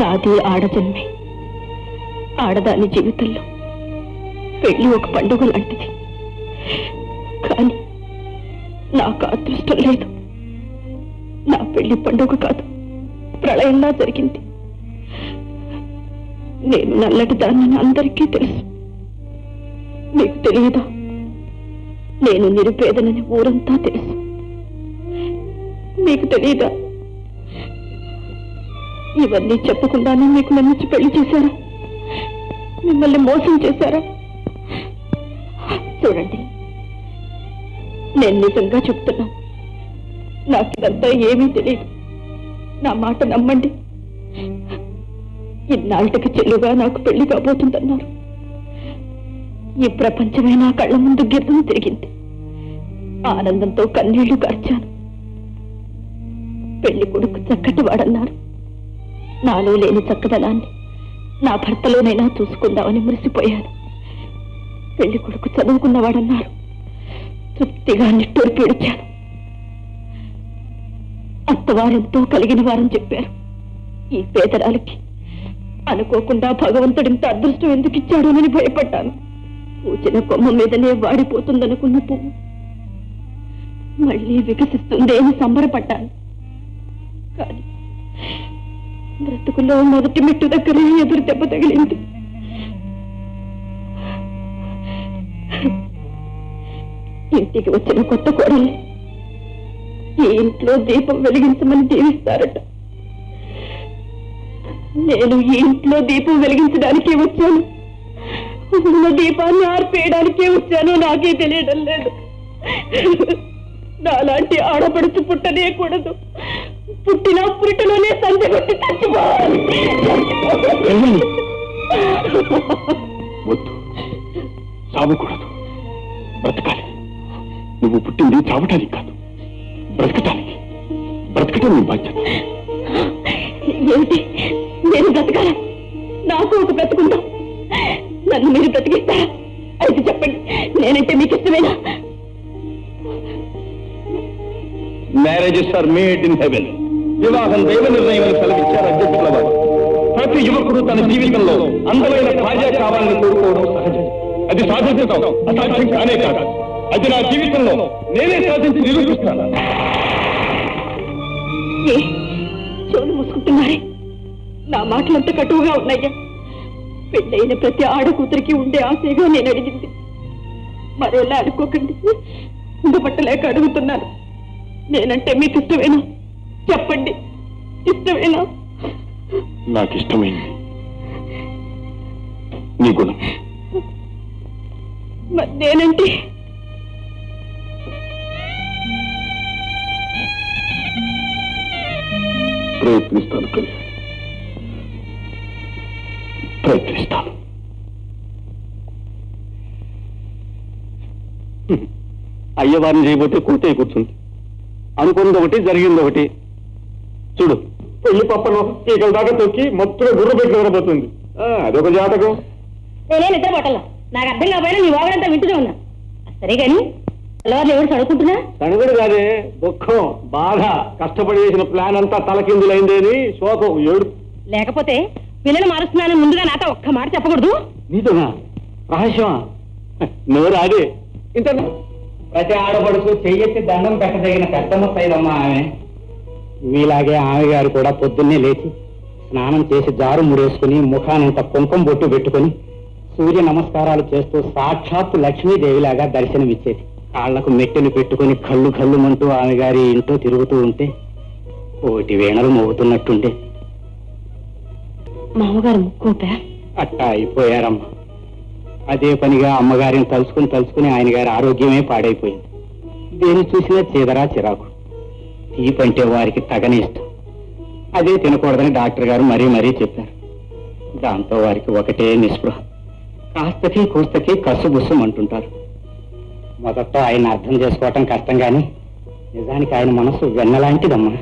నాది ఆడజన్మే. ఆడదాని జీవితంలో పెళ్ళి ఒక పండుగ లాంటిది. కానీ నాకు అదృష్టం లేదు. నా పెళ్ళి పండుగ కాదు ప్రళయంలా జరిగింది. నేను నల్లటి దాన్ని అందరికీ తెలుసు. మీకు తెలియదా? నేను నిరుపేదనని ఊరంతా తెలుసు. మీకు తెలియదా? ఇవన్నీ చెప్పకుండానే మీకు నమ్మించి పెళ్ళి చేశారా. మిమ్మల్ని మోసం చేశారా. చూడండి నేను నిజంగా చెప్తున్నాను నాకు ఇదంతా ఏమీ తెలియదు. నా మాట నమ్మండి. ఇన్నాళ్ళకి చెల్లుగా నాకు పెళ్ళి కాబోతుందన్నారు. ఈ ప్రపంచమే నా కళ్ళ ముందు గిర్రం తిరిగింది. ఆనందంతో కన్నీళ్ళు కార్చాను. పెళ్ళి కొడుకు చక్కటి వాడన్నారు. నాలో లేని చక్కదనాన్ని నా భర్తలోనైనా చూసుకుందామని మురిసిపోయాను. పెళ్ళి కొడుకు చదువుకున్నవాడన్నారు. తృప్తిగా నిట్టూరు పీడిచాను అత్తవారెంతో కలిగిన వారని చెప్పారు. ఈ పేదరాలకి అనుకోకుండా భగవంతుడింత అదృష్టం ఎందుకు ఇచ్చాడోనని భయపడ్డాను. పూచిన కొమ్మ మీదనే వాడిపోతుందనుకున్న పువ్వు మళ్ళీ వికసిస్తుంది అని సంబరపడ్డాను. కానీ బ్రతుకులో మొదటి మెట్టు దగ్గర ఎదురు దెబ్బ తగిలింది. ఇంటికి వచ్చిన కొత్త కోడల్ని ఈ ఇంట్లో దీపం వెలిగించమని దీవిస్తారట నేను ఈ ఇంట్లో దీపం వెలిగించడానికే వచ్చాను. ఉన్న దీపాన్ని ఆర్పేయడానికే వచ్చాను నాకే తెలియడం లేదు. నాలాంటి ఆడపడుచు పుట్టనేయకూడదు. పుట్టిన పురిటలోనే సంధి కొట్టి చచ్చిపోవాలి. వద్దు. చావకూడదు. బ్రతకాలి. నువ్వు పుట్టింది చావటానికి కాదు. బ్రతకటానికి. బ్రతకటం నీ బాధ్యత. ఏమిటి? నేను బ్రతకాలా? నాకు ఒక బ్రతుకుందా నన్ను మీరు బ్రతికిస్తారా? అయితే చెప్పండి నేనంటే మీకు ఇష్టమేనా? Marriages are made in heaven వివాహం దైవ నిర్ణయం అని సెలవిచ్చారు అధ్యక్షుల వారు. ప్రతి యువకుడు తన జీవితంలో అందమైన భార్య కావాలని కోరుకోవడం సహజం. అది సాధించడం అసాధ్యం కానే కాదు. అది నా జీవితంలో నేనే సాధించి నిరూపిస్తాను. ఏ మూసుకుంటున్నారే? నా మాటలంత కటువుగా ఉన్నాయ్యా. పెళ్ళైన ప్రతి ఆడకూతురికి ఉండే ఆశగా నేను అడిగింది. మరోలా అనుకోకండి. ఉండబట్టలేక అడుగుతున్నాను. నేనంటే మీకు ఇష్టమేనా? చెప్పండి. ఇష్టమేనా? నాకు ఇష్టమైంది నీ గుణం. మరి నేనంటే? ప్రయత్నిస్తాను కళ్యాణ్ ప్రయత్నిస్తాను. అయ్యవారిని చేయబోతే కూతే కూర్చుంది. అనుకున్నది ఒకటి జరిగింది ఒకటి. చూడు పెళ్ళి పప్పను ఈకల దాకా తొక్కి మొత్తం గుర్ర పెట్టి నిద్రపోతుంది. అదొక జాతకం. నేనే నిద్ర పట్టలా. నాకు అర్థం కాకపోయినా నీ వాగడంతా వింటూనే ఉన్నా. సరే కానీ తెల్లవారులు ఎవరు చదువుకుంటున్నా తనుగుడు కాదే దుఃఖం బాధ కష్టపడి చేసిన ప్లాన్ అంతా తలకిందులైంది అని శోకం ఏడు. లేకపోతే పిల్లలు మారుస్తున్నానని ముందుగా నాతో ఒక్క మాట చెప్పకూడదు? నీతోనా? రహస్యమా? నోరు అదే ఇంత ప్రతి ఆడపడుచు చెయ్యెత్తి దండం పెట్టదగిన పెద్ద ముత్తైదమ్మా ఆమె. మీలాగే ఆమె గారు కూడా పొద్దున్నే లేచి స్నానం చేసి జారు ముడేసుకుని ముఖానంత కుంకుమ బొట్టు పెట్టుకుని సూర్య నమస్కారాలు చేస్తూ సాక్షాత్తు లక్ష్మీదేవిలాగా దర్శనమిచ్చేది. కాళ్ళకు మెట్టెలు పెట్టుకుని కళ్ళు కళ్ళుమంటూ ఆమె గారి ఇంట్లో తిరుగుతూ ఉంటే కోటి వీణలు మోగుతున్నట్టుండే. మామగారు ముక్కోపా అట్టా అయిపోయారమ్మా. అదే పనిగా అమ్మగారిని తలుచుకుని తలుచుకుని ఆయన గారి ఆరోగ్యమే పాడైపోయింది. దేని చూసినా చీదరా చిరాకు. తీపంటే వారికి తగని ఇష్టం. అదే తినకూడదని డాక్టర్ గారు మరీ మరీ చెప్పారు. దాంతో వారికి ఒకటే నిస్పృహ. కాస్తకి కూస్తకి కసుబుస్సం అంటుంటారు. మొదట ఆయన అర్థం చేసుకోవటం కష్టం కానీ నిజానికి ఆయన మనసు వెన్నలాంటిదమ్మా.